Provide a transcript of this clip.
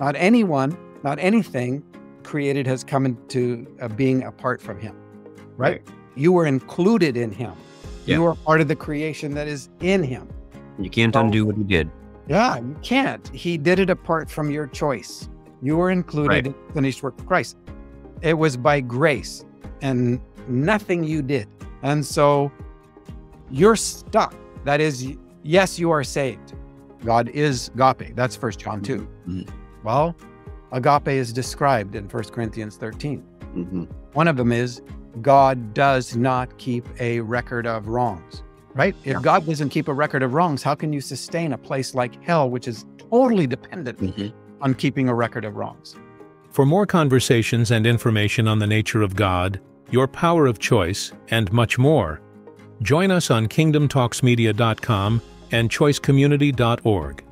Not anyone, not anything created has come into uh, being apart from him. Right? You were included in him. Yeah. You are part of the creation that is in him. You can't Oh. undo what he did. Yeah, you can't. He did it apart from your choice. You were included Right. in the finished work of Christ. It was by grace and nothing you did. And so you're stuck. That is, yes, you are saved. God is agape. That's First John 2. Mhm. Well, agape is described in 1 Corinthians 13. Mhm. One of them is God does not keep a record of wrongs, right? If Yeah. God doesn't keep a record of wrongs, how can you sustain a place like hell, which is totally dependent Mhm. on keeping a record of wrongs? For more conversations and information on the nature of God, your power of choice, and much more, join us on KingdomTalksMedia.com and ChoiceCommunity.org.